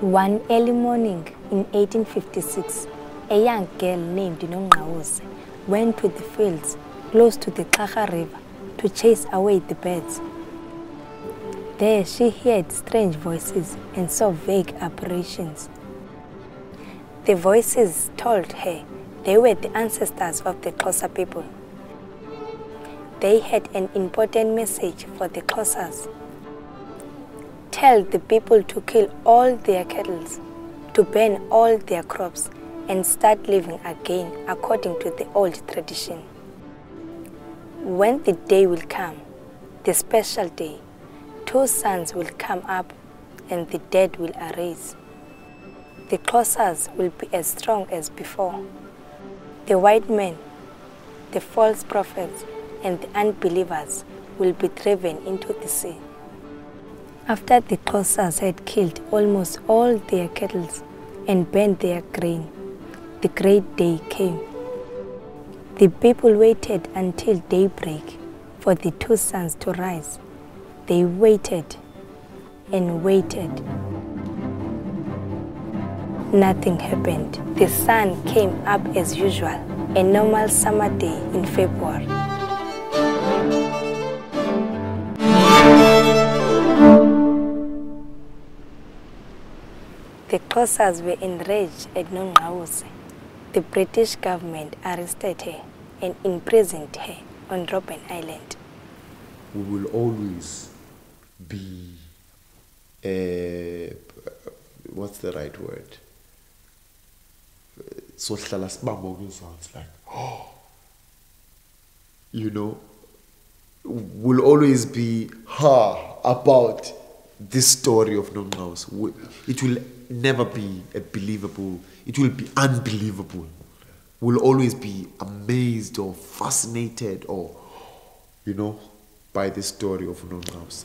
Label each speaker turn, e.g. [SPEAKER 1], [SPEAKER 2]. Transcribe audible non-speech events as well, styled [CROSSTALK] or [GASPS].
[SPEAKER 1] One early morning in 1856, a young girl named Nongqawuse went to the fields close to the Kaka River to chase away the birds. There she heard strange voices and saw vague apparitions. The voices told her they were the ancestors of the Xhosa people. They had an important message for the Xhosas. Tell the people to kill all their cattle, to burn all their crops, and start living again according to the old tradition. When the day will come, the special day, two suns will come up and the dead will arise. The Xhosas will be as strong as before. The white men, the false prophets, and the unbelievers will be driven into the sea. After the Xhosas had killed almost all their cattle and burned their grain, the great day came. The people waited until daybreak for the two suns to rise. They waited and waited. Nothing happened. The sun came up as usual, a normal summer day in February. The Xhosas were enraged at Nongqawuse. The British government arrested her and imprisoned her on Robben Island.
[SPEAKER 2] we will always be uh, what's the right word sohlala ngezansi like oh [GASPS] you know will always be ha about this story of Nongqaus. It will never be a believable, it will be unbelievable. We'll always be amazed or fascinated or, you know, by the story of Nongqaus.